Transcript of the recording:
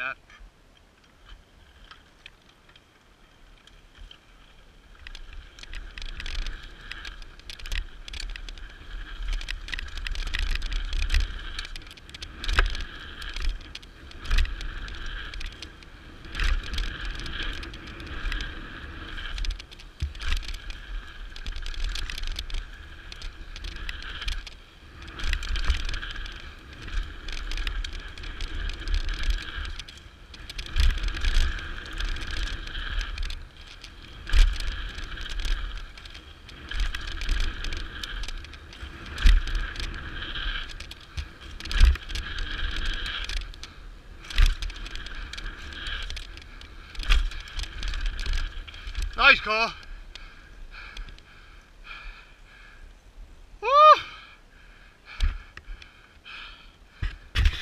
Yeah. Nice car.